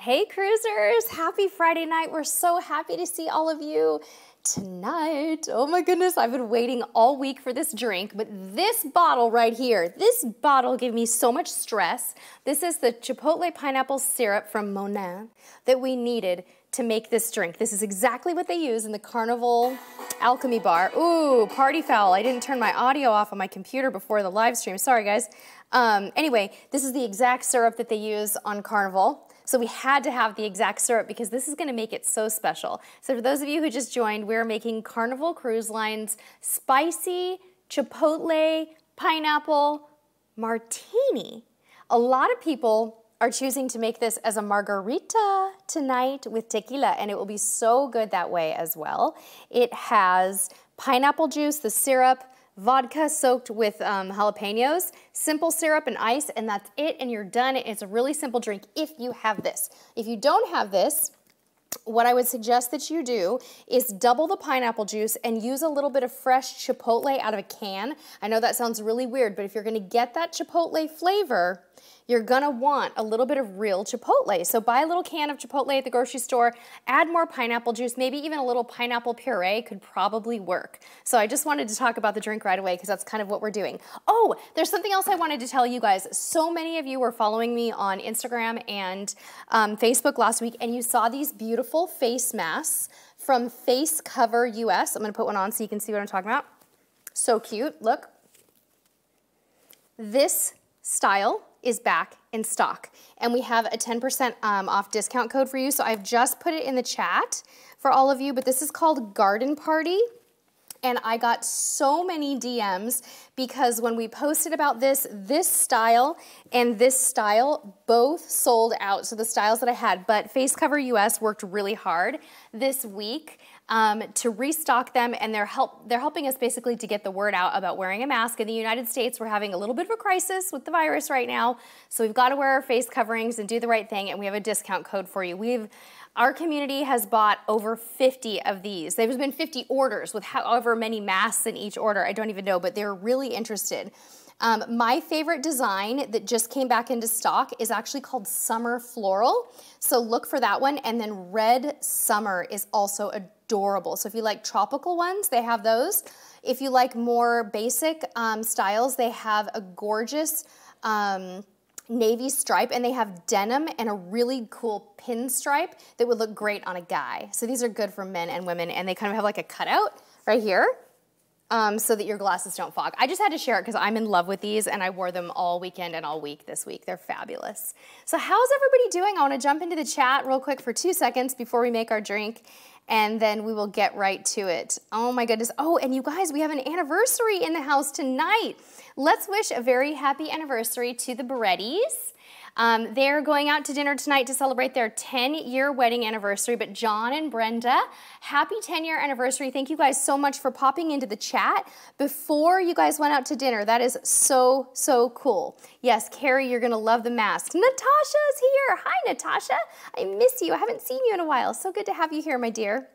Hey cruisers, happy Friday night. We're so happy to see all of you tonight. Oh my goodness, I've been waiting all week for this drink, but this bottle right here, this bottle gave me so much stress. This is the Chipotle pineapple syrup from Monin that we needed to make this drink. This is exactly what they use in the Carnival Alchemy Bar. Ooh, party foul. I didn't turn my audio off on my computer before the live stream. Sorry, guys. Um, anyway, this is the exact syrup that they use on Carnival. So we had to have the exact syrup because this is gonna make it so special. So for those of you who just joined, we're making Carnival Cruise Line's spicy chipotle pineapple martini. A lot of people are choosing to make this as a margarita tonight with tequila, and it will be so good that way as well. It has pineapple juice, the syrup, vodka soaked with um, jalapenos, simple syrup and ice, and that's it, and you're done. It's a really simple drink if you have this. If you don't have this, what I would suggest that you do is double the pineapple juice and use a little bit of fresh chipotle out of a can. I know that sounds really weird, but if you're gonna get that chipotle flavor, you're gonna want a little bit of real chipotle. So buy a little can of chipotle at the grocery store, add more pineapple juice, maybe even a little pineapple puree could probably work. So I just wanted to talk about the drink right away because that's kind of what we're doing. Oh, there's something else I wanted to tell you guys. So many of you were following me on Instagram and um, Facebook last week and you saw these beautiful face masks from Face Cover US. I'm gonna put one on so you can see what I'm talking about. So cute, look. This style is back in stock. And we have a 10% um, off discount code for you. So I've just put it in the chat for all of you, but this is called Garden Party. And I got so many DMs because when we posted about this, this style and this style both sold out. So the styles that I had, but Face Cover US worked really hard this week um, to restock them, and they're help they're helping us basically to get the word out about wearing a mask. In the United States, we're having a little bit of a crisis with the virus right now, so we've got to wear our face coverings and do the right thing. And we have a discount code for you. We've our community has bought over 50 of these. There's been 50 orders with however many masks in each order. I don't even know, but they're really interested. Um, my favorite design that just came back into stock is actually called Summer Floral. So look for that one. And then Red Summer is also adorable. So if you like tropical ones, they have those. If you like more basic um, styles, they have a gorgeous um, navy stripe and they have denim and a really cool pinstripe that would look great on a guy. So these are good for men and women and they kind of have like a cutout right here um, so that your glasses don't fog. I just had to share it because I'm in love with these and I wore them all weekend and all week this week. They're fabulous. So how's everybody doing? I want to jump into the chat real quick for two seconds before we make our drink and then we will get right to it. Oh my goodness. Oh, and you guys, we have an anniversary in the house tonight. Let's wish a very happy anniversary to the Berettis. Um, they're going out to dinner tonight to celebrate their 10 year wedding anniversary. But John and Brenda, happy 10 year anniversary. Thank you guys so much for popping into the chat before you guys went out to dinner. That is so, so cool. Yes, Carrie, you're going to love the mask. Natasha's here. Hi, Natasha. I miss you. I haven't seen you in a while. So good to have you here, my dear.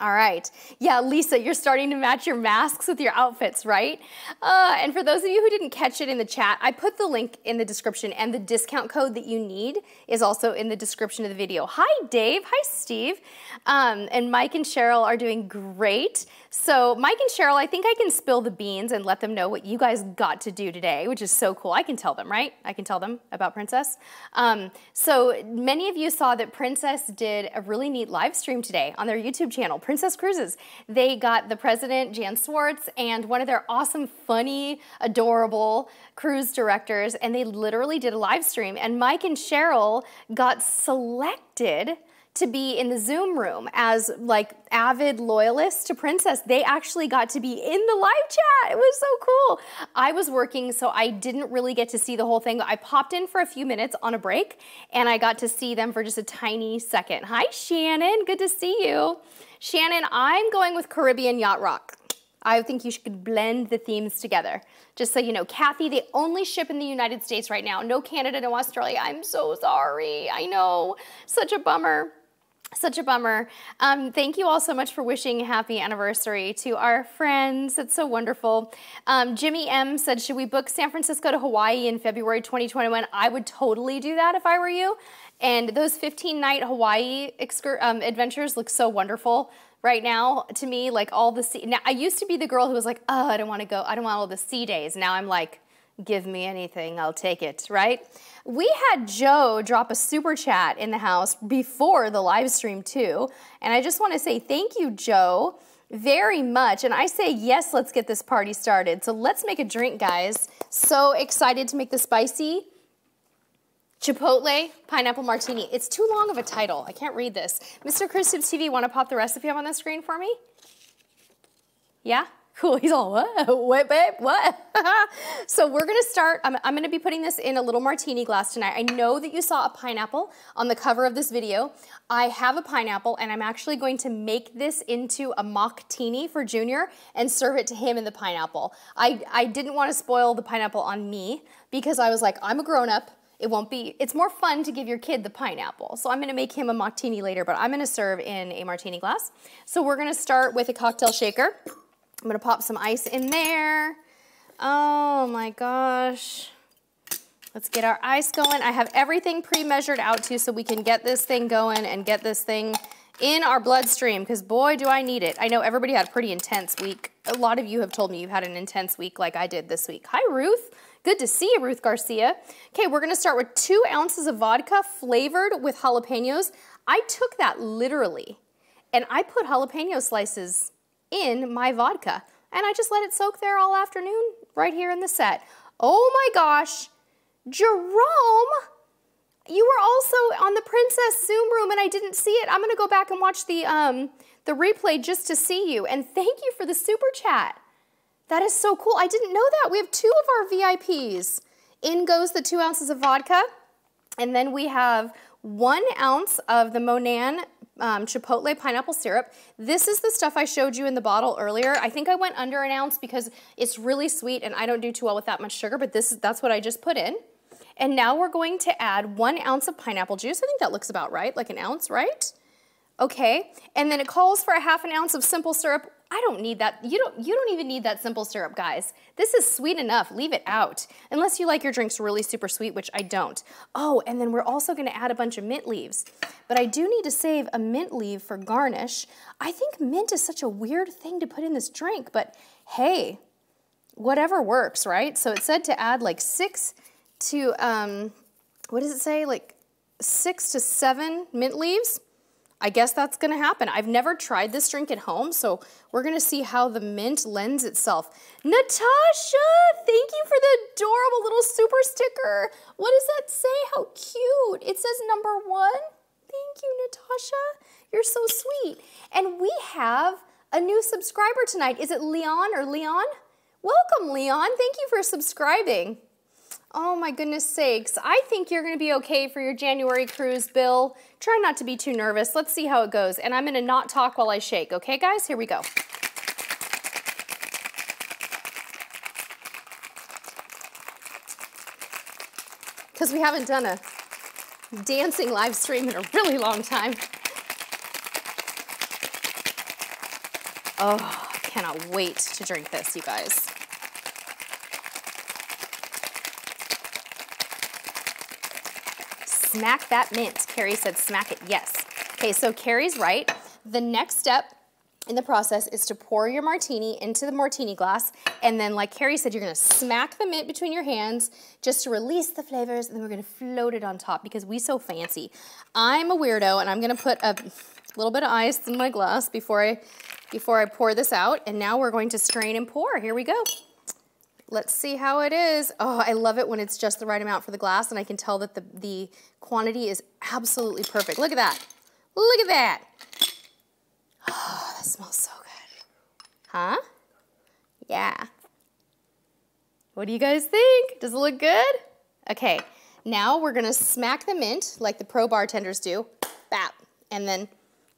All right. Yeah, Lisa, you're starting to match your masks with your outfits, right? Uh, and for those of you who didn't catch it in the chat, I put the link in the description and the discount code that you need is also in the description of the video. Hi, Dave. Hi, Steve. Um, and Mike and Cheryl are doing great. So Mike and Cheryl, I think I can spill the beans and let them know what you guys got to do today, which is so cool. I can tell them, right? I can tell them about Princess. Um, so many of you saw that Princess did a really neat live stream today on their YouTube channel, Princess Cruises. They got the president, Jan Swartz, and one of their awesome, funny, adorable cruise directors, and they literally did a live stream. And Mike and Cheryl got selected to be in the Zoom room as like avid loyalists to Princess. They actually got to be in the live chat. It was so cool. I was working, so I didn't really get to see the whole thing. I popped in for a few minutes on a break and I got to see them for just a tiny second. Hi, Shannon. Good to see you. Shannon, I'm going with Caribbean Yacht Rock. I think you should blend the themes together. Just so you know, Kathy, they only ship in the United States right now. No Canada, no Australia. I'm so sorry. I know. Such a bummer. Such a bummer. Um, thank you all so much for wishing happy anniversary to our friends. It's so wonderful. Um, Jimmy M said, should we book San Francisco to Hawaii in February 2021? I would totally do that if I were you. And those 15 night Hawaii um, adventures look so wonderful right now to me. Like all the sea. Now I used to be the girl who was like, oh, I don't want to go. I don't want all the sea days. Now I'm like, give me anything, I'll take it, right? We had Joe drop a super chat in the house before the live stream too. And I just want to say thank you, Joe, very much. And I say, yes, let's get this party started. So let's make a drink, guys. So excited to make the spicy Chipotle pineapple martini. It's too long of a title. I can't read this. Mr. Cruise TV, want to pop the recipe up on the screen for me? Yeah? Cool, he's all, what, what babe, what? so we're gonna start, I'm, I'm, gonna be putting this in a little martini glass tonight. I know that you saw a pineapple on the cover of this video. I have a pineapple and I'm actually going to make this into a mock-tini for Junior and serve it to him in the pineapple. I, I didn't wanna spoil the pineapple on me because I was like, I'm a grown-up, it won't be, it's more fun to give your kid the pineapple. So I'm gonna make him a mock-tini later, but I'm gonna serve in a martini glass. So we're gonna start with a cocktail shaker. I'm gonna pop some ice in there. Oh my gosh. Let's get our ice going. I have everything pre-measured out too so we can get this thing going and get this thing in our bloodstream because boy do I need it. I know everybody had a pretty intense week. A lot of you have told me you've had an intense week like I did this week. Hi Ruth. Good to see you, Ruth Garcia. Okay, we're gonna start with two ounces of vodka flavored with jalapenos. I took that literally and I put jalapeno slices in my vodka. And I just let it soak there all afternoon right here in the set. Oh my gosh, Jerome, you were also on the Princess Zoom room and I didn't see it. I'm gonna go back and watch the, um, the replay just to see you. And thank you for the super chat. That is so cool. I didn't know that. We have two of our VIPs. In goes the two ounces of vodka. And then we have one ounce of the Monin um, Chipotle pineapple syrup. This is the stuff I showed you in the bottle earlier. I think I went under an ounce because it's really sweet and I don't do too well with that much sugar, but this is that's what I just put in. And now we're going to add one ounce of pineapple juice. I think that looks about right, like an ounce, right? Okay, and then it calls for a half an ounce of simple syrup. I don't need that. You don't, you don't even need that simple syrup, guys. This is sweet enough. Leave it out. Unless you like your drinks really super sweet, which I don't. Oh, and then we're also gonna add a bunch of mint leaves. But I do need to save a mint leaf for garnish. I think mint is such a weird thing to put in this drink, but hey, whatever works, right? So it said to add like six to, um, what does it say? Like six to seven mint leaves. I guess that's gonna happen. I've never tried this drink at home, so we're gonna see how the mint lends itself. Natasha, thank you for the adorable little super sticker. What does that say? How cute. It says number one. Thank you, Natasha. You're so sweet. And we have a new subscriber tonight. Is it Leon or Leon? Welcome, Leon. Thank you for subscribing. Oh my goodness sakes. I think you're gonna be okay for your January cruise, Bill. Try not to be too nervous. Let's see how it goes. And I'm gonna not talk while I shake, okay guys? Here we go. Because we haven't done a dancing live stream in a really long time. Oh, I cannot wait to drink this, you guys. Smack that mint. Carrie said smack it, yes. Okay, so Carrie's right. The next step in the process is to pour your martini into the martini glass and then like Carrie said, you're gonna smack the mint between your hands just to release the flavors and then we're gonna float it on top because we so fancy. I'm a weirdo and I'm gonna put a little bit of ice in my glass before I, before I pour this out and now we're going to strain and pour. Here we go. Let's see how it is. Oh, I love it when it's just the right amount for the glass and I can tell that the, the quantity is absolutely perfect. Look at that. Look at that. Oh, that smells so good. Huh? Yeah. What do you guys think? Does it look good? Okay, now we're gonna smack the mint like the pro bartenders do. Bap. And then,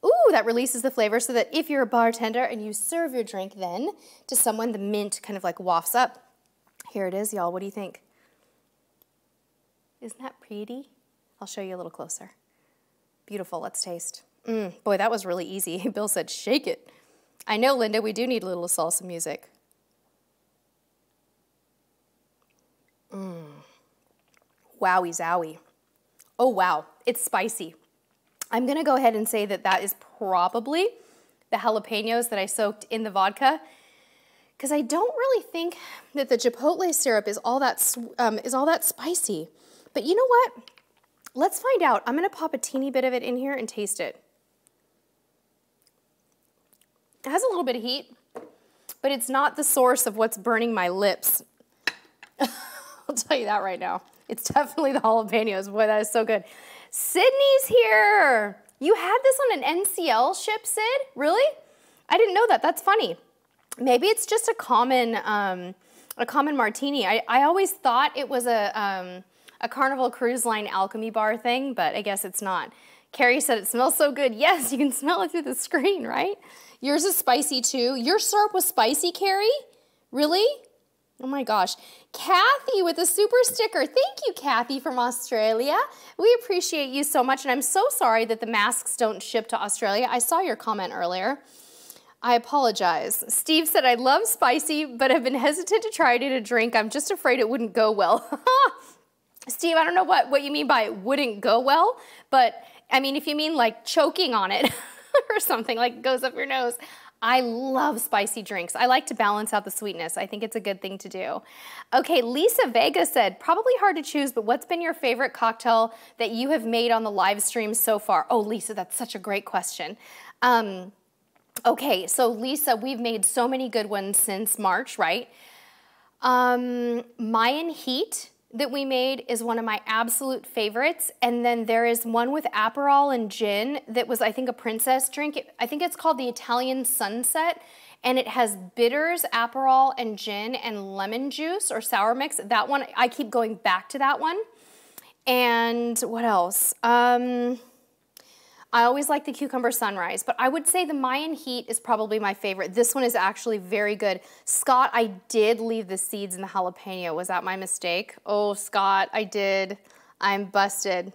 ooh, that releases the flavor so that if you're a bartender and you serve your drink then to someone, the mint kind of like wafts up. Here it is, y'all. What do you think? Isn't that pretty? I'll show you a little closer. Beautiful. Let's taste. Mm, boy, that was really easy. Bill said, shake it. I know, Linda, we do need a little salsa music. Mmm. Wowie zowie. Oh, wow, it's spicy. I'm gonna go ahead and say that that is probably the jalapenos that I soaked in the vodka because I don't really think that the chipotle syrup is all that um, is all that spicy. But you know what? Let's find out. I'm gonna pop a teeny bit of it in here and taste it. It has a little bit of heat, but it's not the source of what's burning my lips. I'll tell you that right now. It's definitely the jalapenos. Boy, that is so good. Sydney's here. You had this on an NCL ship, Sid? Really? I didn't know that. That's funny. Maybe it's just a common, um, a common martini. I, I always thought it was a, um, a Carnival Cruise Line alchemy bar thing, but I guess it's not. Carrie said it smells so good. Yes, you can smell it through the screen, right? Yours is spicy too. Your syrup was spicy, Carrie? Really? Oh my gosh. Kathy with a super sticker. Thank you, Kathy from Australia. We appreciate you so much, and I'm so sorry that the masks don't ship to Australia. I saw your comment earlier. I apologize. Steve said, I love spicy, but have been hesitant to try it in a drink. I'm just afraid it wouldn't go well. Steve, I don't know what, what you mean by it wouldn't go well, but I mean, if you mean like choking on it or something like goes up your nose, I love spicy drinks. I like to balance out the sweetness. I think it's a good thing to do. Okay, Lisa Vega said, probably hard to choose, but what's been your favorite cocktail that you have made on the live stream so far? Oh, Lisa, that's such a great question. Um, okay, so Lisa, we've made so many good ones since March, right? Um, Mayan Heat that we made is one of my absolute favorites. And then there is one with Aperol and gin that was, I think, a princess drink. I think it's called the Italian Sunset. And it has bitters, Aperol, and gin, and lemon juice or sour mix. That one, I keep going back to that one. And what else? Um, I always like the cucumber sunrise, but I would say the Mayan heat is probably my favorite. This one is actually very good. Scott, I did leave the seeds in the jalapeno. Was that my mistake? Oh, Scott, I did. I'm busted.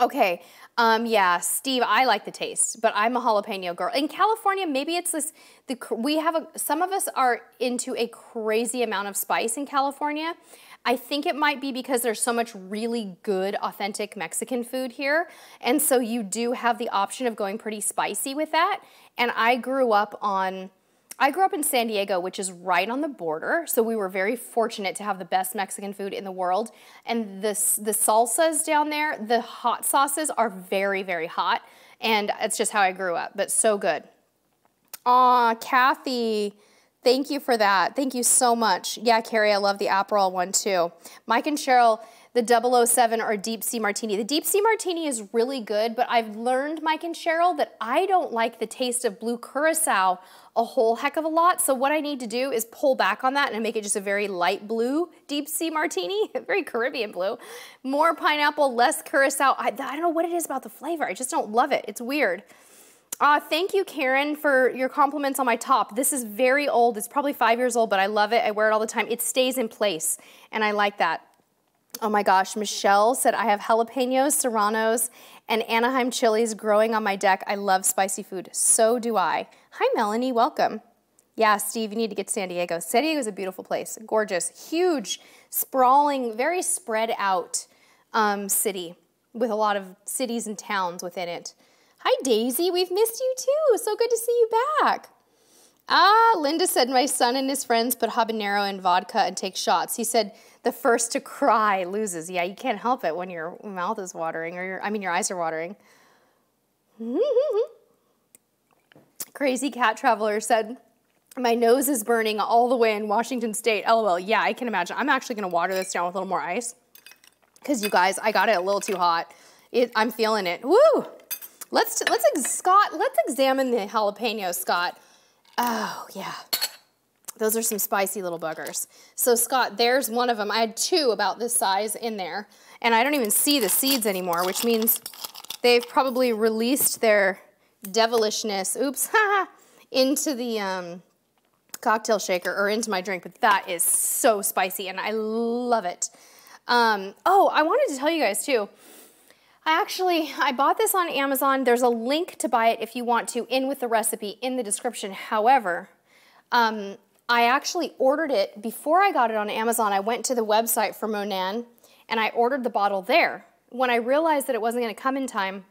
Okay, um, yeah, Steve, I like the taste, but I'm a jalapeno girl. In California, maybe it's this, the, we have a, some of us are into a crazy amount of spice in California. I think it might be because there's so much really good, authentic Mexican food here. And so you do have the option of going pretty spicy with that. And I grew up on, I grew up in San Diego, which is right on the border. So we were very fortunate to have the best Mexican food in the world. And this, the salsas down there, the hot sauces are very, very hot. And it's just how I grew up, but so good. Aw, Kathy. Thank you for that. Thank you so much. Yeah, Carrie, I love the Aperol one too. Mike and Cheryl, the 007 or Deep Sea Martini. The Deep Sea Martini is really good, but I've learned, Mike and Cheryl, that I don't like the taste of blue curacao a whole heck of a lot. So what I need to do is pull back on that and make it just a very light blue Deep Sea Martini, very Caribbean blue. More pineapple, less curacao. I, I don't know what it is about the flavor. I just don't love it. It's weird. Uh, thank you, Karen, for your compliments on my top. This is very old. It's probably five years old, but I love it. I wear it all the time. It stays in place, and I like that. Oh my gosh, Michelle said, I have jalapenos, serranos, and Anaheim chilies growing on my deck. I love spicy food. So do I. Hi, Melanie. Welcome. Yeah, Steve, you need to get to San Diego. San Diego is a beautiful place. Gorgeous, huge, sprawling, very spread out um, city with a lot of cities and towns within it. Hi, Daisy. We've missed you too. So good to see you back. Ah, Linda said my son and his friends put habanero in vodka and take shots. He said the first to cry loses. Yeah, you can't help it when your mouth is watering or your, I mean, your eyes are watering. Crazy cat traveler said, my nose is burning all the way in Washington State. LOL. Yeah, I can imagine. I'm actually going to water this down with a little more ice because you guys, I got it a little too hot. It, I'm feeling it. Woo! Let's, let's, Scott, let's examine the jalapeno, Scott. Oh, yeah. Those are some spicy little buggers. So Scott, there's one of them. I had two about this size in there, and I don't even see the seeds anymore, which means they've probably released their devilishness, oops, into the um, cocktail shaker or into my drink, but that is so spicy and I love it. Um, oh, I wanted to tell you guys too, I actually, I bought this on Amazon. There's a link to buy it if you want to in with the recipe in the description. However, um, I actually ordered it before I got it on Amazon. I went to the website for Monin and I ordered the bottle there. When I realized that it wasn't gonna come in time,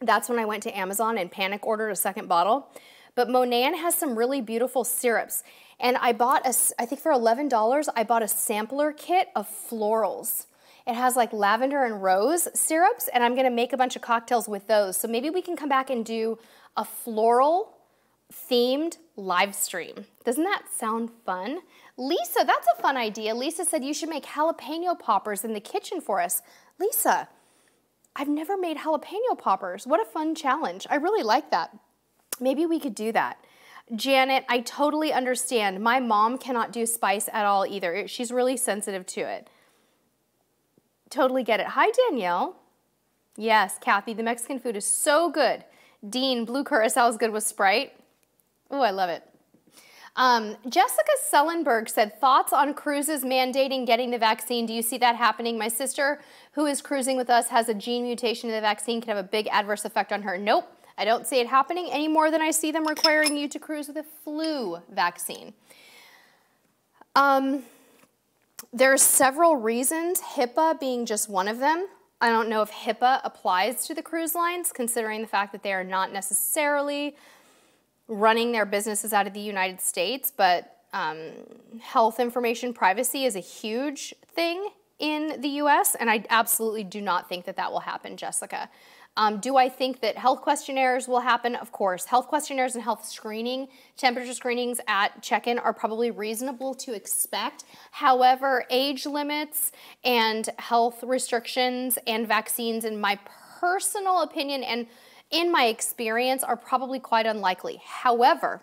that's when I went to Amazon and panic ordered a second bottle. But Monin has some really beautiful syrups. And I bought, a, I think for $11, I bought a sampler kit of florals. It has like lavender and rose syrups, and I'm gonna make a bunch of cocktails with those. So maybe we can come back and do a floral themed live stream. Doesn't that sound fun? Lisa, that's a fun idea. Lisa said you should make jalapeno poppers in the kitchen for us. Lisa, I've never made jalapeno poppers. What a fun challenge. I really like that. Maybe we could do that. Janet, I totally understand. My mom cannot do spice at all either. She's really sensitive to it. Totally get it. Hi, Danielle. Yes, Kathy, the Mexican food is so good. Dean, blue curacao is good with Sprite. Oh, I love it. Um, Jessica Sullenberg said, thoughts on cruises mandating getting the vaccine. Do you see that happening? My sister, who is cruising with us, has a gene mutation in the vaccine, can have a big adverse effect on her. Nope, I don't see it happening any more than I see them requiring you to cruise with a flu vaccine. Um, there's several reasons, HIPAA being just one of them. I don't know if HIPAA applies to the cruise lines, considering the fact that they are not necessarily running their businesses out of the United States, but um, health information privacy is a huge thing in the US, and I absolutely do not think that that will happen, Jessica. Um, do I think that health questionnaires will happen? Of course. Health questionnaires and health screening, temperature screenings at check-in are probably reasonable to expect. However, age limits and health restrictions and vaccines, in my personal opinion and in my experience, are probably quite unlikely. However,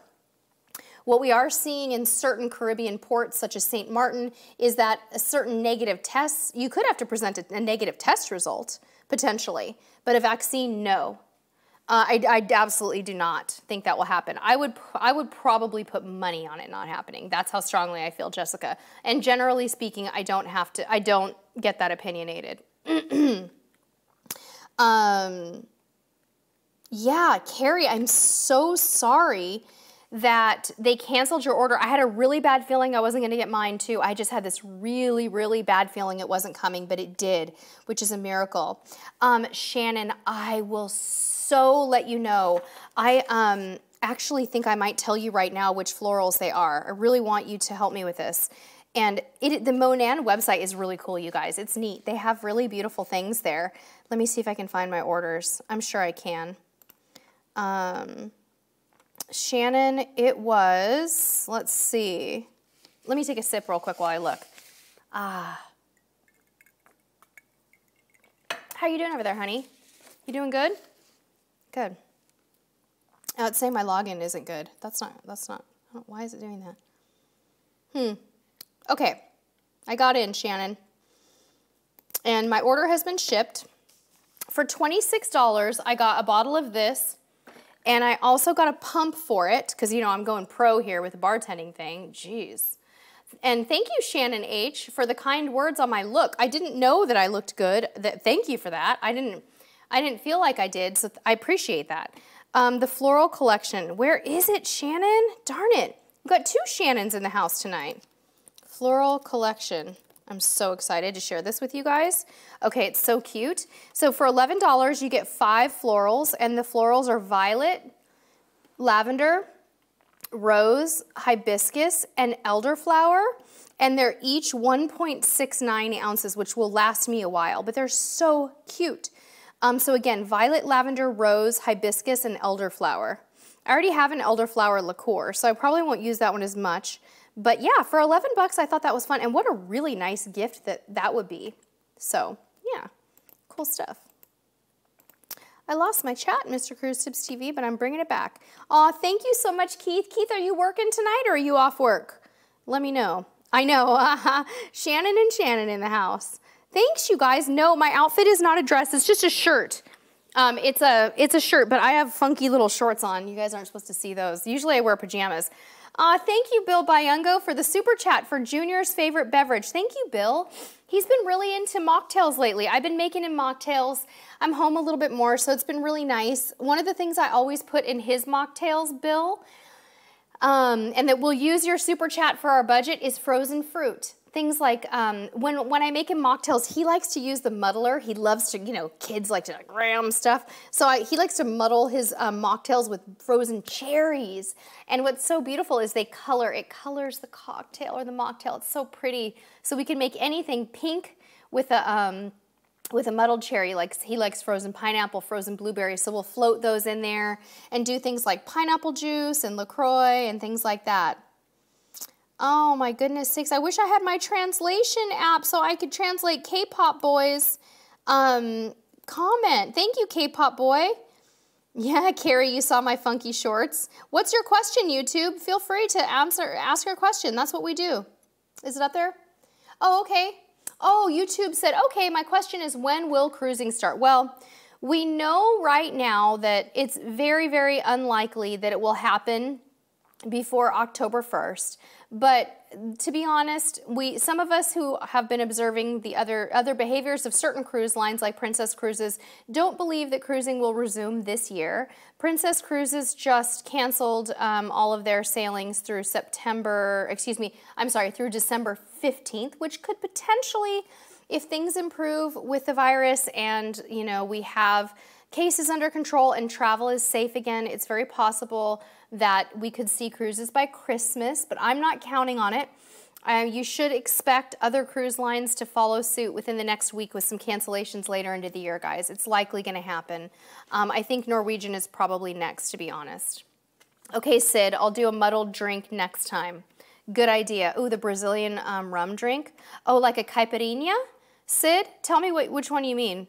what we are seeing in certain Caribbean ports, such as St. Martin, is that a certain negative tests, you could have to present a negative test result, potentially, but a vaccine, no. Uh, I, I, absolutely do not think that will happen. I would, I would probably put money on it not happening. That's how strongly I feel, Jessica. And generally speaking, I don't have to, I don't get that opinionated. um, yeah, Carrie, I'm so sorry that they canceled your order. I had a really bad feeling I wasn't going to get mine too. I just had this really, really bad feeling it wasn't coming, but it did, which is a miracle. Um, Shannon, I will so let you know. I um, actually think I might tell you right now which florals they are. I really want you to help me with this. And it, the Monin website is really cool, you guys. It's neat. They have really beautiful things there. Let me see if I can find my orders. I'm sure I can. Um, Shannon, it was, let's see. Let me take a sip real quick while I look. Ah. How you doing over there, honey? You doing good? Good. It's saying my login isn't good. That's not, that's not, why is it doing that? Hmm. Okay. I got in, Shannon. And my order has been shipped. For $26, I got a bottle of this, and I also got a pump for it, because, you know, I'm going pro here with the bartending thing. Jeez. And thank you, Shannon H., for the kind words on my look. I didn't know that I looked good. That, thank you for that. I didn't, I didn't feel like I did, so I appreciate that. Um, the floral collection. Where is it, Shannon? Darn it. We've got two Shannons in the house tonight. Floral collection. I'm so excited to share this with you guys. Okay, it's so cute. So for $11, you get five florals, and the florals are violet, lavender, rose, hibiscus, and elderflower. And they're each 1.69 ounces, which will last me a while, but they're so cute. Um, so again, violet, lavender, rose, hibiscus, and elderflower. I already have an elderflower liqueur, so I probably won't use that one as much. But yeah, for 11 bucks, I thought that was fun. And what a really nice gift that that would be. So yeah, cool stuff. I lost my chat, Mr. Cruise Tips TV, but I'm bringing it back. Aw, thank you so much, Keith. Keith, are you working tonight or are you off work? Let me know. I know, Shannon and Shannon in the house. Thanks, you guys. No, my outfit is not a dress. It's just a shirt. Um, it's a it's a shirt, but I have funky little shorts on. You guys aren't supposed to see those. Usually I wear pajamas. Uh, thank you, Bill Byungo, for the super chat for Junior's favorite beverage. Thank you, Bill. He's been really into mocktails lately. I've been making him mocktails. I'm home a little bit more, so it's been really nice. One of the things I always put in his mocktails, Bill, um, and that we'll use your super chat for our budget is frozen fruit things like um, when, when I make him mocktails, he likes to use the muddler. He loves to, you know, kids like to gram stuff. So I, he likes to muddle his um, mocktails with frozen cherries. And what's so beautiful is they color, it colors the cocktail or the mocktail. It's so pretty. So we can make anything pink with a, um, with a muddled cherry, like he likes frozen pineapple, frozen blueberries, so we'll float those in there and do things like pineapple juice and LaCroix and things like that. Oh my goodness sakes. I wish I had my translation app so I could translate K-pop boys um, comment. Thank you, K-pop boy. Yeah, Carrie, you saw my funky shorts. What's your question, YouTube? Feel free to answer, ask your question. That's what we do. Is it up there? Oh, okay. Oh, YouTube said, okay, my question is when will cruising start? Well, we know right now that it's very, very unlikely that it will happen before October 1st. But to be honest, we some of us who have been observing the other other behaviors of certain cruise lines like Princess Cruises don't believe that cruising will resume this year. Princess Cruises just canceled um, all of their sailings through September, excuse me, I'm sorry, through December 15th, which could potentially, if things improve with the virus and you know we have cases under control and travel is safe again, it's very possible that we could see cruises by Christmas, but I'm not counting on it. Uh, you should expect other cruise lines to follow suit within the next week with some cancellations later into the year, guys. It's likely going to happen. Um, I think Norwegian is probably next, to be honest. Okay, Sid, I'll do a muddled drink next time. Good idea. Oh, the Brazilian um, rum drink. Oh, like a caipirinha? Sid, tell me what, which one you mean.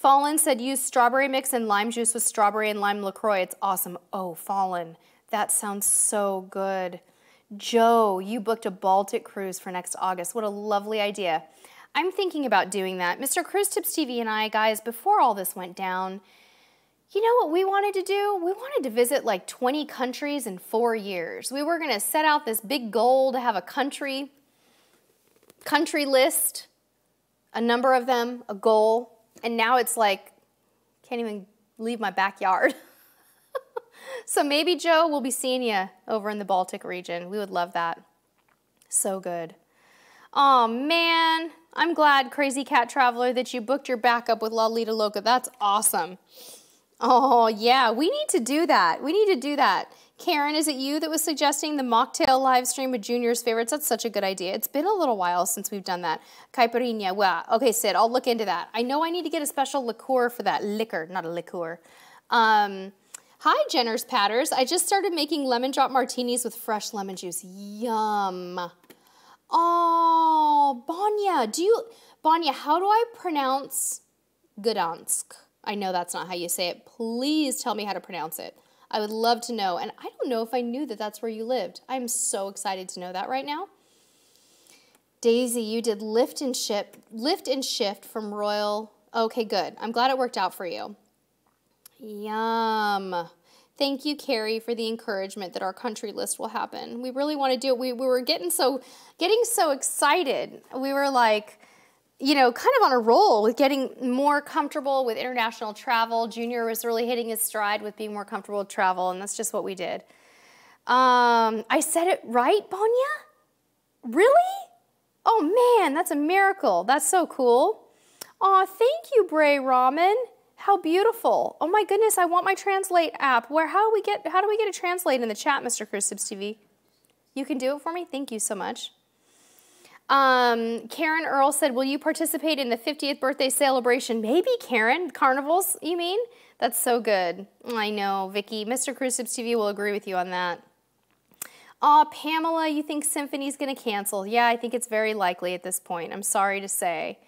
Fallen said use strawberry mix and lime juice with strawberry and lime LaCroix. It's awesome. Oh, Fallen, that sounds so good. Joe, you booked a Baltic cruise for next August. What a lovely idea. I'm thinking about doing that. Mr. Cruise Tips TV and I, guys, before all this went down, you know what we wanted to do? We wanted to visit like 20 countries in four years. We were going to set out this big goal to have a country, country list, a number of them, a goal. And now it's like, can't even leave my backyard. so maybe, Joe, we'll be seeing you over in the Baltic region. We would love that. So good. Oh, man. I'm glad, Crazy Cat Traveler, that you booked your backup with Lolita Loca. That's awesome. Oh, yeah. We need to do that. We need to do that. Karen, is it you that was suggesting the mocktail live stream with Junior's favorites? That's such a good idea. It's been a little while since we've done that. Caipirinha, well, okay, Sid, I'll look into that. I know I need to get a special liqueur for that. Liquor, not a liqueur. Um, hi, Jenner's Patters. I just started making lemon drop martinis with fresh lemon juice. Yum. Oh, Banya, do you, Banya, how do I pronounce Gdansk? I know that's not how you say it. Please tell me how to pronounce it. I would love to know. And I don't know if I knew that that's where you lived. I'm so excited to know that right now. Daisy, you did lift and ship, lift and shift from Royal. Okay, good. I'm glad it worked out for you. Yum. Thank you, Carrie, for the encouragement that our country list will happen. We really want to do it. We, we were getting so getting so excited. We were like, you know, kind of on a roll with getting more comfortable with international travel. Junior was really hitting his stride with being more comfortable with travel, and that's just what we did. Um, I said it right, Bonya? Really? Oh man, that's a miracle. That's so cool. Aw, thank you, Bray Ramen. How beautiful. Oh my goodness, I want my translate app. Where how do we get how do we get a translate in the chat, Mr. Cruise TV? You can do it for me? Thank you so much. Um, Karen Earl said, Will you participate in the 50th birthday celebration? Maybe, Karen. Carnivals, you mean? That's so good. I know, Vicky. Mr. Cruise TV will agree with you on that. Aw, Pamela, you think Symphony's going to cancel? Yeah, I think it's very likely at this point. I'm sorry to say.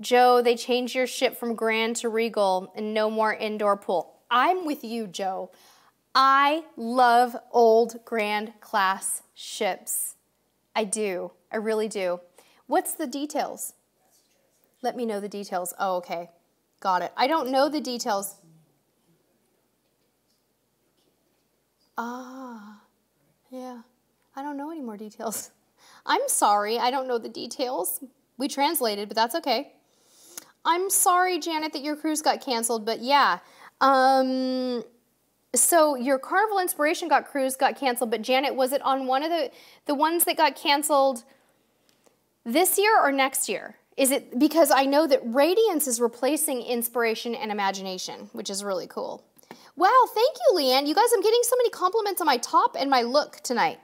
Joe, they changed your ship from Grand to Regal and no more indoor pool. I'm with you, Joe. I love old Grand class ships. I do. I really do. What's the details? Let me know the details. Oh, okay. Got it. I don't know the details. Ah, yeah. I don't know any more details. I'm sorry, I don't know the details. We translated, but that's okay. I'm sorry, Janet, that your cruise got canceled, but yeah. Um, so your Carnival Inspiration got cruise got canceled, but Janet, was it on one of the the ones that got canceled this year or next year? Is it because I know that Radiance is replacing Inspiration and Imagination, which is really cool. Wow, thank you, Leanne. You guys, I'm getting so many compliments on my top and my look tonight.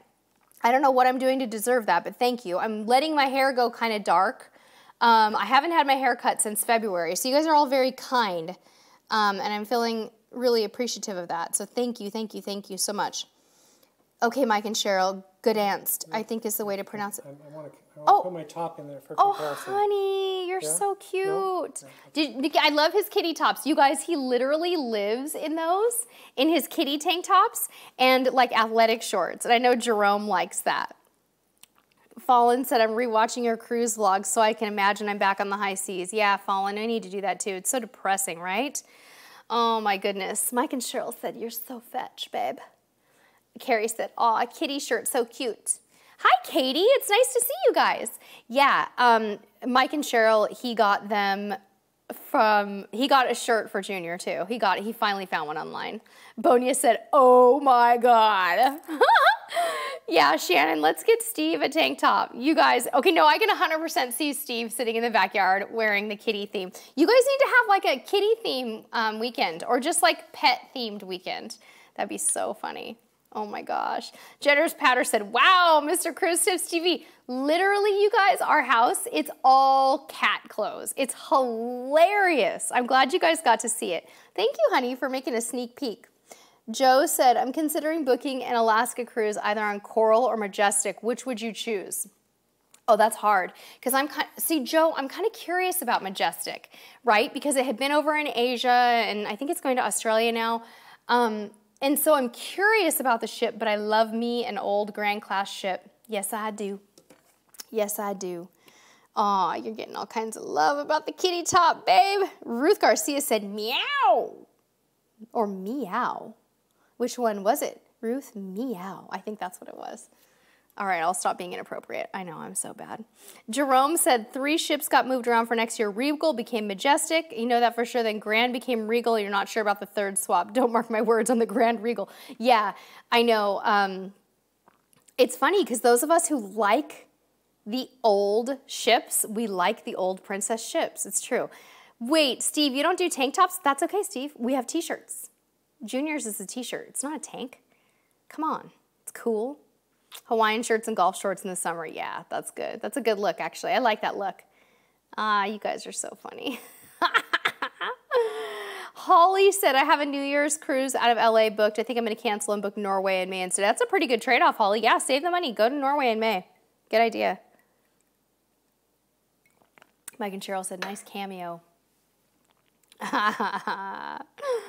I don't know what I'm doing to deserve that, but thank you. I'm letting my hair go kind of dark. Um, I haven't had my hair cut since February, so you guys are all very kind, um, and I'm feeling really appreciative of that. So thank you, thank you, thank you so much. Okay, Mike and Cheryl, good anst, I think is the way to pronounce it. I, I want to Oh. put my top in there for Oh, comparison. honey, you're Yeah? so No? cute. Did, I love his kitty tops. You guys, he literally lives in those, in his kitty tank tops and like athletic shorts. And I know Jerome likes that. Fallen said, I'm rewatching your cruise vlogs so I can imagine I'm back on the high seas. Yeah, Fallen, I need to do that too. It's so depressing, right? Oh my goodness. Mike and Cheryl said, You're so fetch, babe. Carrie said, Aw, a kitty shirt, so cute. Hi, Katie. It's nice to see you guys. Yeah, um, Mike and Cheryl, he got them from, he got a shirt for Junior too. He got, he finally found one online. Bonia said, oh my God. yeah, Shannon, let's get Steve a tank top. You guys, okay, no, I can 100% see Steve sitting in the backyard wearing the kitty theme. You guys need to have like a kitty theme um, weekend or just like pet themed weekend. That'd be so funny. Oh my gosh. Jenner's Patter said, wow, Mr. Cruise Tips TV. Literally, you guys, our house, it's all cat clothes. It's hilarious. I'm glad you guys got to see it. Thank you, honey, for making a sneak peek. Joe said, I'm considering booking an Alaska cruise either on Coral or Majestic. Which would you choose? Oh, that's hard. Because I'm kind see, Joe, I'm kind of curious about Majestic, right? Because it had been over in Asia and I think it's going to Australia now. Um, and so I'm curious about the ship, but I love me an old Grand Class ship. Yes, I do. Yes, I do. Aw, you're getting all kinds of love about the kitty top, babe. Ruth Garcia said meow or meow. Which one was it? Ruth, meow. I think that's what it was. All right, I'll stop being inappropriate. I know, I'm so bad. Jerome said three ships got moved around for next year. Regal became Majestic. You know that for sure. Then Grand became Regal. You're not sure about the third swap. Don't mark my words on the Grand Regal. Yeah, I know. Um, it's funny because those of us who like the old ships, we like the old princess ships. It's true. Wait, Steve, you don't do tank tops? That's okay, Steve. We have t-shirts. Juniors is a t-shirt. It's not a tank. Come on. It's cool. Hawaiian shirts and golf shorts in the summer. Yeah, that's good. That's a good look, actually. I like that look. Ah, you guys are so funny. Holly said, I have a New Year's cruise out of LA booked. I think I'm going to cancel and book Norway in May instead. That's a pretty good trade off, Holly. Yeah, save the money. Go to Norway in May. Good idea. Mike and Cheryl said, nice cameo.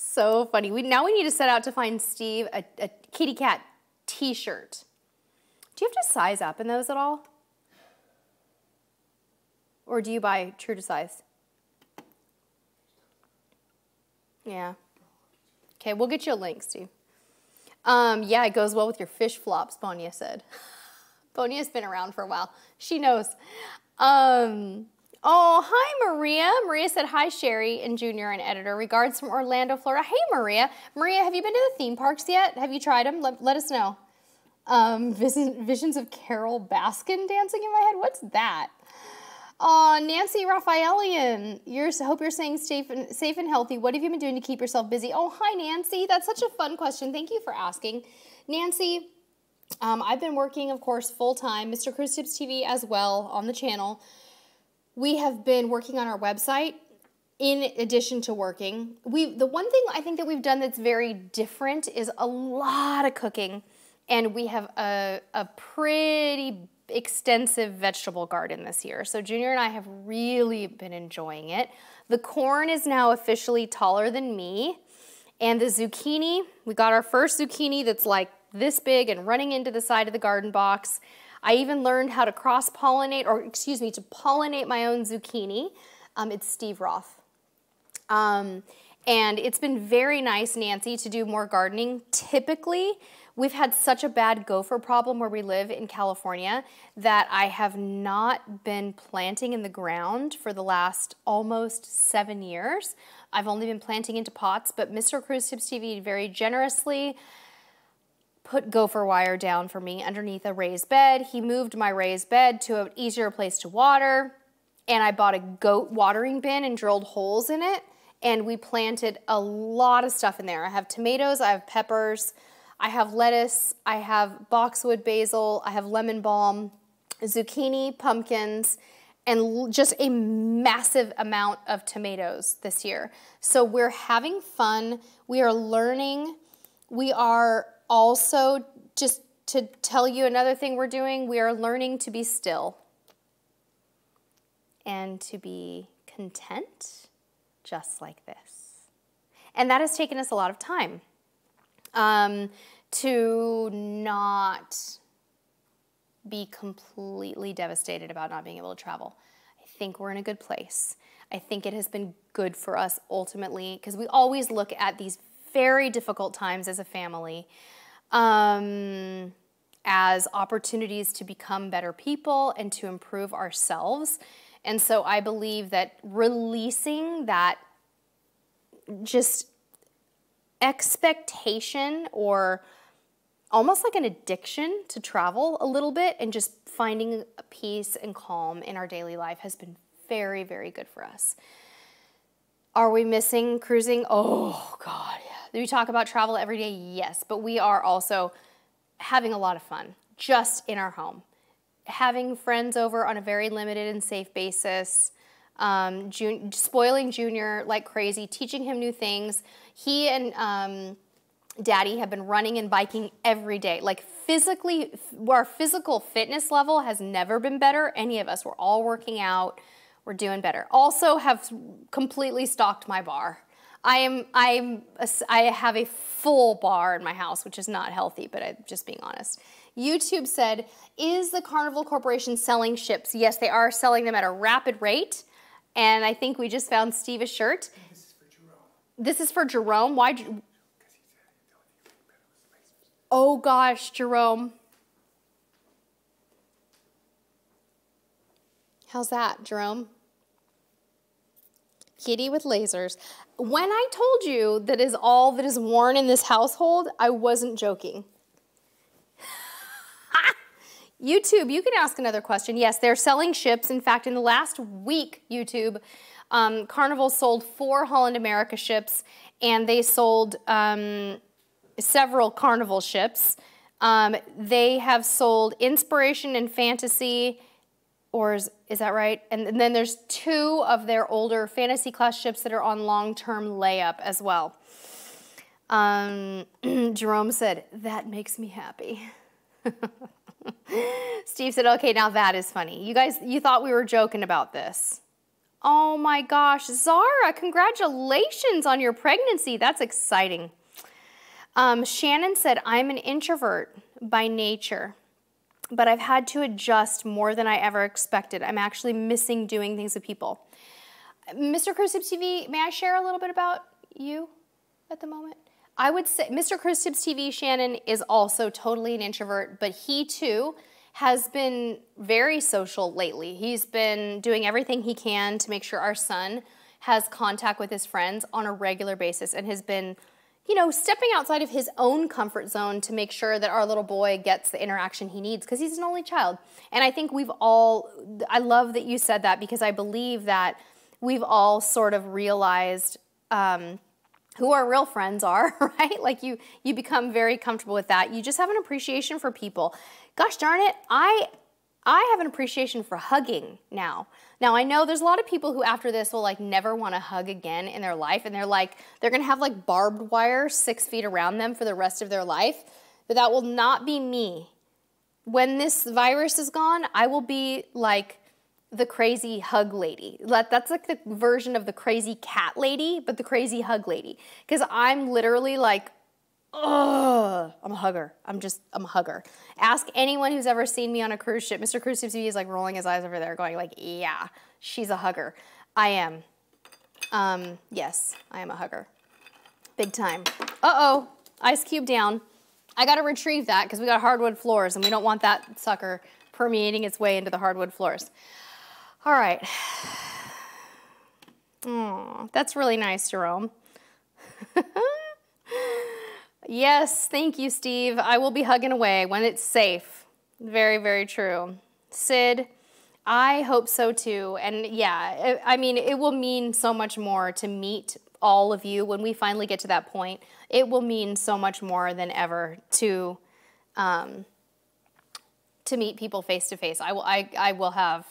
so funny. We, now we need to set out to find Steve a, a kitty cat t-shirt. Do you have to size up in those at all? Or do you buy true to size? Yeah. Okay, we'll get you a link, Steve. Um, yeah, it goes well with your fish flops, Bonia said. Bonia's been around for a while. She knows. Um, oh, hi, Maria. Maria said, hi, Sherry and Junior and editor. Regards from Orlando, Florida. Hey, Maria. Maria, have you been to the theme parks yet? Have you tried them? Let, let us know. Um, vision, visions of Carole Baskin dancing in my head. What's that? Oh, Nancy Raphaelian, you're hope you're staying safe and safe and healthy. What have you been doing to keep yourself busy? Oh, hi Nancy. That's such a fun question. Thank you for asking, Nancy. Um, I've been working, of course, full time, Mr. Cruise Tips TV as well on the channel. We have been working on our website in addition to working. We the one thing I think that we've done that's very different is a lot of cooking, and we have a a pretty extensive vegetable garden this year. So Junior and I have really been enjoying it. The corn is now officially taller than me. And the zucchini, we got our first zucchini that's like this big and running into the side of the garden box. I even learned how to cross-pollinate, or excuse me, to pollinate my own zucchini. Um, it's Steve Roth. Um, and it's been very nice, Nancy, to do more gardening. Typically, We've had such a bad gopher problem where we live in California that I have not been planting in the ground for the last almost seven years. I've only been planting into pots, but Mr. Cruise Tips TV very generously put gopher wire down for me underneath a raised bed. He moved my raised bed to an easier place to water, and I bought a goat watering bin and drilled holes in it, and we planted a lot of stuff in there. I have tomatoes, I have peppers, I have lettuce, I have boxwood basil, I have lemon balm, zucchini, pumpkins, and just a massive amount of tomatoes this year. So we're having fun. We are learning. We are also, just to tell you another thing we're doing, we are learning to be still and to be content just like this. And that has taken us a lot of time um, to not be completely devastated about not being able to travel. I think we're in a good place. I think it has been good for us ultimately because we always look at these very difficult times as a family um, as opportunities to become better people and to improve ourselves. And so I believe that releasing that just expectation or almost like an addiction to travel a little bit and just finding peace and calm in our daily life has been very, very good for us. Are we missing cruising? Oh, God, we talk about travel every day? Yes, but we are also having a lot of fun just in our home. Having friends over on a very limited and safe basis, um, jun- spoiling Junior like crazy, teaching him new things. He and um, Daddy have been running and biking every day. Like physically, our physical fitness level has never been better. Any of us, we're all working out, we're doing better. Also, have completely stocked my bar. I am I'm a, I have a full bar in my house, which is not healthy, but I'm just being honest. YouTube said, "Is the Carnival Corporation selling ships?" Yes, they are selling them at a rapid rate. And I think we just found Steve a shirt. This is for Jerome. This is for Jerome. Why? Oh gosh, Jerome. How's that, Jerome? Kitty with lasers. When I told you that is all that is worn in this household, I wasn't joking. YouTube, you can ask another question. Yes, they're selling ships. In fact, in the last week, YouTube, um, Carnival sold four Holland America ships, and they sold um, several Carnival ships. Um, they have sold Inspiration and Fantasy, or is, is that right? And, and then there's two of their older fantasy class ships that are on long-term layup as well. Um, Jerome said, that makes me happy. Steve said, okay, now that is funny. You guys, you thought we were joking about this. Oh my gosh, Zara, congratulations on your pregnancy. That's exciting. Um, Shannon said, I'm an introvert by nature, but I've had to adjust more than I ever expected. I'm actually missing doing things with people. Mr. Cruise Tips TV, may I share a little bit about you at the moment? I would say Mr. Cruise Tips TV, Shannon, is also totally an introvert, but he too has been very social lately. He's been doing everything he can to make sure our son has contact with his friends on a regular basis and has been you know, stepping outside of his own comfort zone to make sure that our little boy gets the interaction he needs because he's an only child. And I think we've all, I love that you said that because I believe that we've all sort of realized um, who our real friends are, right? Like you, you become very comfortable with that. You just have an appreciation for people. Gosh darn it, I, I have an appreciation for hugging now. Now I know there's a lot of people who after this will like never want to hug again in their life and they're like, they're gonna have like barbed wire six feet around them for the rest of their life, but that will not be me. When this virus is gone, I will be like the crazy hug lady. That's like the version of the crazy cat lady, but the crazy hug lady. Because I'm literally like, oh, I'm a hugger. I'm just, I'm a hugger. Ask anyone who's ever seen me on a cruise ship. Mr. Cruise Ship is like rolling his eyes over there going like, yeah, she's a hugger. I am. Um, yes, I am a hugger. Big time. Uh-oh, ice cube down. I got to retrieve that because we got hardwood floors and we don't want that sucker permeating its way into the hardwood floors. All right. Oh, that's really nice, Jerome. yes, thank you, Steve. I will be hugging away when it's safe. Very, very true. Sid, I hope so too. And yeah, I mean, it will mean so much more to meet all of you when we finally get to that point. It will mean so much more than ever to um, to meet people face to face. I will I, I will have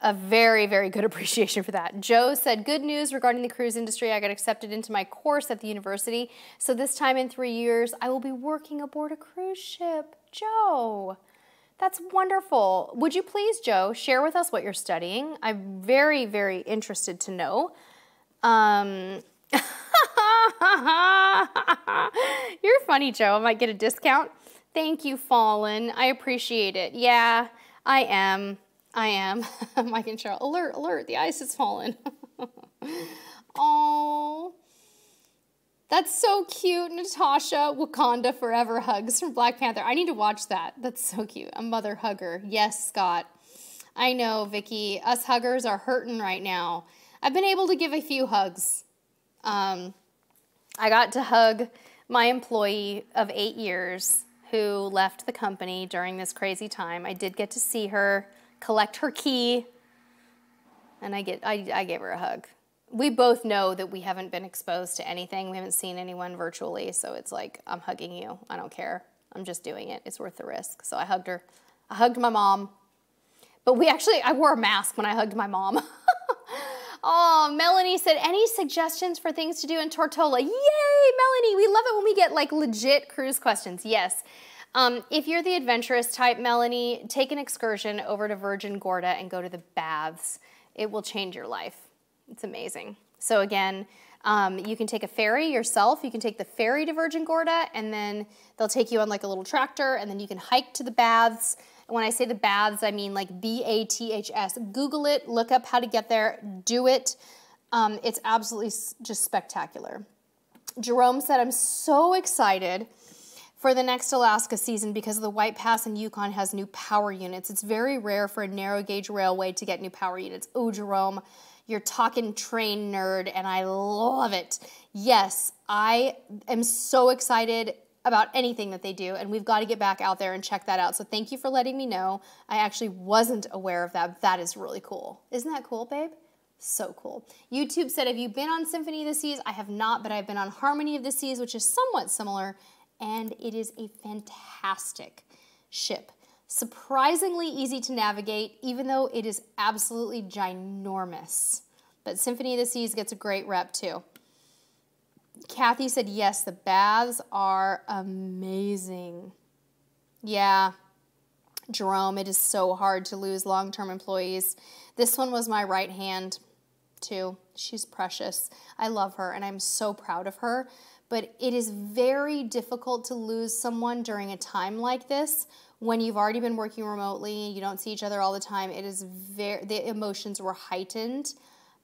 a very, very good appreciation for that. Joe said, good news regarding the cruise industry. I got accepted into my course at the university. So this time in three years, I will be working aboard a cruise ship. Joe, that's wonderful. Would you please, Joe, share with us what you're studying? I'm very, very interested to know. Um, you're funny, Joe. I might get a discount. Thank you, Fallen. I appreciate it. Yeah, I am. I am. Mike and Cheryl. Alert, alert, the ice has fallen. Oh, that's so cute. Natasha, Wakanda Forever hugs from Black Panther. I need to watch that. That's so cute. A mother hugger. Yes, Scott. I know, Vicky. Us huggers are hurting right now. I've been able to give a few hugs. Um, I got to hug my employee of eight years who left the company during this crazy time. I did get to see her collect her key, and I get I, I gave her a hug. We both know that we haven't been exposed to anything. We haven't seen anyone virtually, so it's like I'm hugging you. I don't care. I'm just doing it. It's worth the risk. So I hugged her. I hugged my mom. But we actually I wore a mask when I hugged my mom. oh, Melanie said, any suggestions for things to do in Tortola? Yay, Melanie. We love it when we get like legit cruise questions. Yes. Um, if you're the adventurous type, Melanie, take an excursion over to Virgin Gorda and go to the baths. It will change your life. It's amazing. So again, um, you can take a ferry yourself. You can take the ferry to Virgin Gorda, and then they'll take you on like a little tractor, and then you can hike to the baths. And when I say the baths, I mean like B-A-T-H-S. Google it, look up how to get there, do it. Um, it's absolutely just spectacular. Jerome said, I'm so excited for the next Alaska season because the White Pass and Yukon has new power units. It's very rare for a narrow gauge railway to get new power units. Oh, Jerome, you're talking train nerd, and I love it. Yes, I am so excited about anything that they do, and we've got to get back out there and check that out. So thank you for letting me know. I actually wasn't aware of that. That is really cool. Isn't that cool, babe? So cool. YouTube said, have you been on Symphony of the Seas? I have not, but I've been on Harmony of the Seas, which is somewhat similar and it is a fantastic ship. Surprisingly easy to navigate, even though it is absolutely ginormous. But Symphony of the Seas gets a great rep too. Kathy said, yes, the baths are amazing. Yeah, Jerome, it is so hard to lose long-term employees. This one was my right hand too. She's precious. I love her and I'm so proud of her but it is very difficult to lose someone during a time like this when you've already been working remotely, you don't see each other all the time. It is very, the emotions were heightened,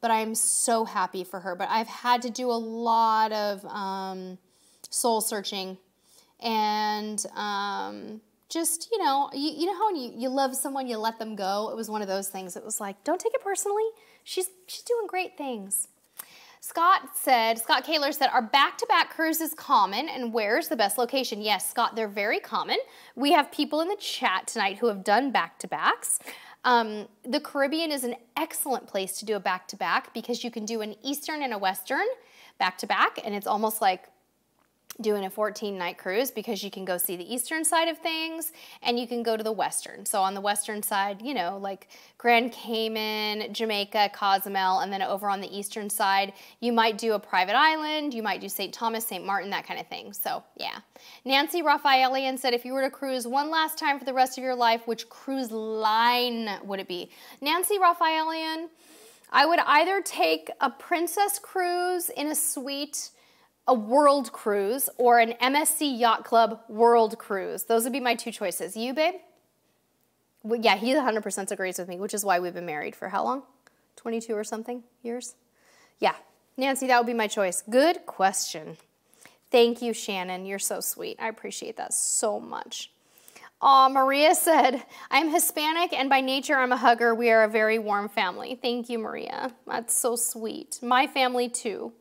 but I'm so happy for her. But I've had to do a lot of um, soul searching and um, just, you know, you, you know how when you, you love someone, you let them go? It was one of those things. It was like, don't take it personally. She's, she's doing great things. Scott said, Scott Kaler said, are back-to-back -back cruises common and where's the best location? Yes, Scott, they're very common. We have people in the chat tonight who have done back-to-backs. Um, the Caribbean is an excellent place to do a back-to-back -back because you can do an Eastern and a Western back-to-back -back, and it's almost like doing a 14 night cruise because you can go see the eastern side of things and you can go to the western. So on the western side, you know, like Grand Cayman, Jamaica, Cozumel, and then over on the eastern side, you might do a private island, you might do St. Thomas, St. Martin, that kind of thing. So yeah. Nancy Raphaelian said, if you were to cruise one last time for the rest of your life, which cruise line would it be? Nancy Raphaelian, I would either take a princess cruise in a suite a world cruise or an MSC Yacht Club world cruise. Those would be my two choices. You, babe? Well, yeah, he 100% agrees with me, which is why we've been married for how long? 22 or something years? Yeah, Nancy, that would be my choice. Good question. Thank you, Shannon. You're so sweet. I appreciate that so much. Aw, Maria said, I'm Hispanic and by nature I'm a hugger. We are a very warm family. Thank you, Maria. That's so sweet. My family too.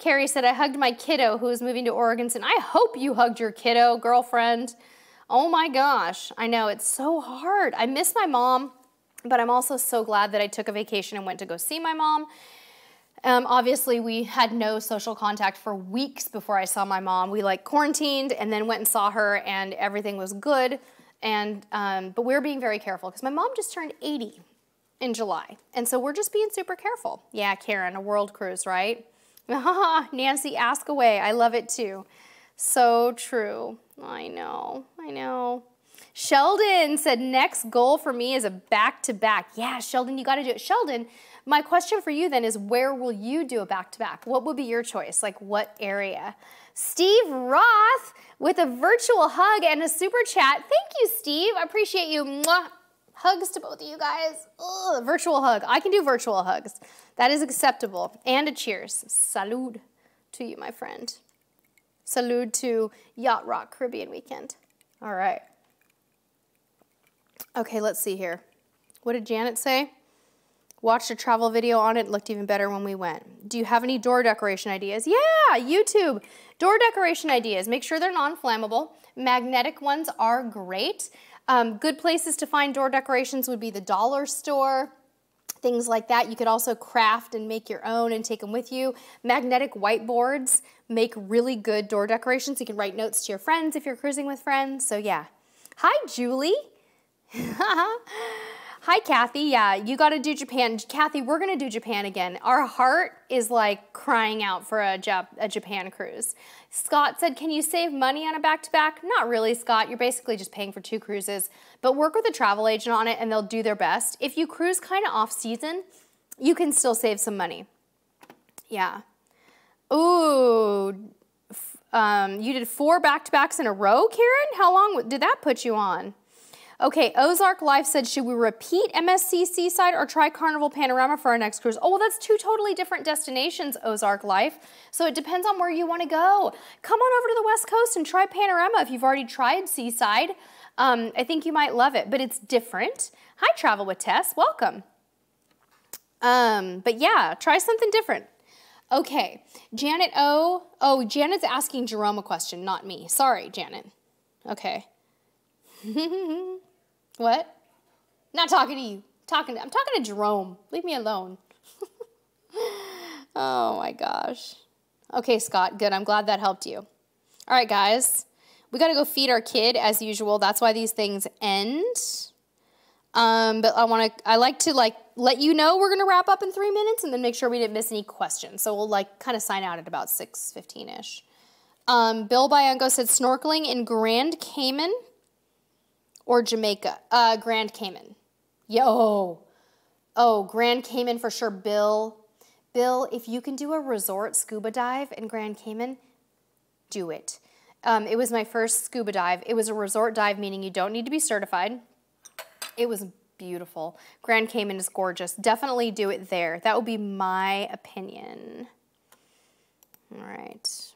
Carrie said, I hugged my kiddo who is moving to Oregon. And I hope you hugged your kiddo, girlfriend. Oh my gosh. I know, it's so hard. I miss my mom, but I'm also so glad that I took a vacation and went to go see my mom. Um, obviously, we had no social contact for weeks before I saw my mom. We like quarantined and then went and saw her, and everything was good. And, um, but we're being very careful because my mom just turned 80 in July. And so we're just being super careful. Yeah, Karen, a world cruise, right? Nancy, ask away. I love it too. So true. I know, I know. Sheldon said, next goal for me is a back to back. Yeah, Sheldon, you got to do it. Sheldon, my question for you then is where will you do a back to back? What would be your choice? Like what area? Steve Roth with a virtual hug and a super chat. Thank you, Steve. I appreciate you. Mwah. Hugs to both of you guys. Ugh, virtual hug. I can do virtual hugs. That is acceptable. And a cheers. Salud to you, my friend. Salud to Yacht Rock Caribbean Weekend. All right. Okay, let's see here. What did Janet say? Watched a travel video on it. Looked even better when we went. Do you have any door decoration ideas? Yeah, YouTube. Door decoration ideas, make sure they're non-flammable. Magnetic ones are great. Um, good places to find door decorations would be the dollar store, things like that. You could also craft and make your own and take them with you. Magnetic whiteboards make really good door decorations. You can write notes to your friends if you're cruising with friends. So yeah. Hi, Julie. Hi, Kathy. Yeah, you got to do Japan. Kathy, we're going to do Japan again. Our heart is like crying out for a, Jap a Japan cruise. Scott said, can you save money on a back-to-back? -back? Not really, Scott. You're basically just paying for two cruises. But work with a travel agent on it and they'll do their best. If you cruise kind of off-season, you can still save some money. Yeah. Ooh, um, you did four back-to-backs in a row, Karen? How long did that put you on? Okay, Ozark Life said, should we repeat MSC Seaside or try Carnival Panorama for our next cruise? Oh, well, that's two totally different destinations, Ozark Life. So it depends on where you want to go. Come on over to the West Coast and try Panorama if you've already tried Seaside. Um, I think you might love it, but it's different. Hi, Travel with Tess. Welcome. Um, but yeah, try something different. Okay, Janet O. Oh, Janet's asking Jerome a question, not me. Sorry, Janet. Okay. What? Not talking to you. Talking to, I'm talking to Jerome. Leave me alone. oh my gosh. Okay, Scott, good. I'm glad that helped you. All right, guys. We got to go feed our kid as usual. That's why these things end. Um, but I want to, I like to like let you know we're going to wrap up in three minutes and then make sure we didn't miss any questions. So we'll like kind of sign out at about 6.15ish. Um, Bill Bianco said snorkeling in Grand Cayman or Jamaica, uh, Grand Cayman. Yo, oh, Grand Cayman for sure. Bill, Bill, if you can do a resort scuba dive in Grand Cayman, do it. Um, it was my first scuba dive. It was a resort dive, meaning you don't need to be certified. It was beautiful. Grand Cayman is gorgeous. Definitely do it there. That would be my opinion. All right.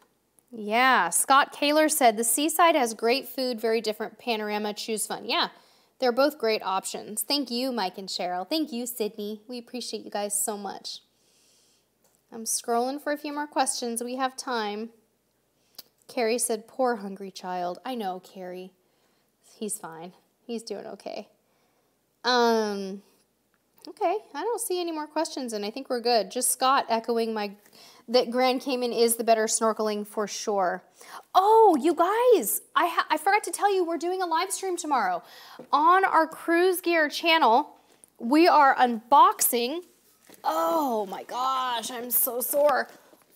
Yeah, Scott Kaler said the seaside has great food, very different panorama. Choose fun. Yeah, they're both great options. Thank you, Mike and Cheryl. Thank you, Sydney. We appreciate you guys so much. I'm scrolling for a few more questions. We have time. Carrie said, poor hungry child. I know, Carrie. He's fine. He's doing okay. Um, okay, I don't see any more questions, and I think we're good. Just Scott echoing my that Grand Cayman is the better snorkeling for sure. Oh, you guys, I, I forgot to tell you we're doing a live stream tomorrow. On our Cruise Gear channel, we are unboxing, oh my gosh, I'm so sore,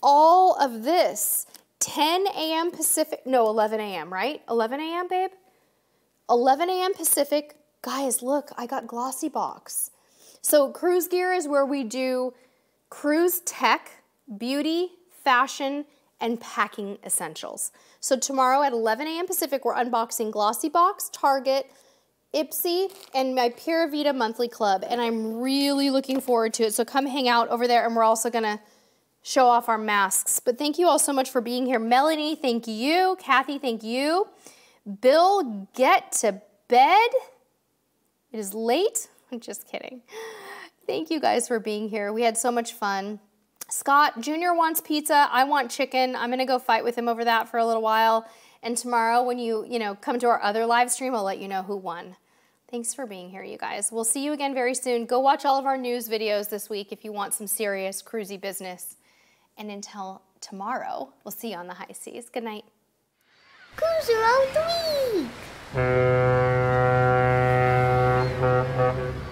all of this. 10 a.m. Pacific, no, 11 a.m., right? 11 a.m., babe? 11 a.m. Pacific. Guys, look, I got Glossy Box. So Cruise Gear is where we do cruise tech, beauty, fashion, and packing essentials. So tomorrow at 11 a.m. Pacific, we're unboxing Glossy Box, Target, Ipsy, and my Pura monthly club, and I'm really looking forward to it. So come hang out over there, and we're also gonna show off our masks. But thank you all so much for being here. Melanie, thank you. Kathy, thank you. Bill, get to bed. It is late. I'm just kidding. Thank you guys for being here. We had so much fun. Scott Jr. wants pizza. I want chicken. I'm gonna go fight with him over that for a little while. And tomorrow, when you you know come to our other live stream, I'll let you know who won. Thanks for being here, you guys. We'll see you again very soon. Go watch all of our news videos this week if you want some serious cruisy business. And until tomorrow, we'll see you on the high seas. Good night. Cruiser of the week.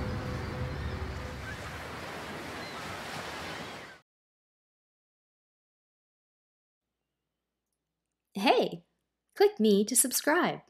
Hey, click me to subscribe.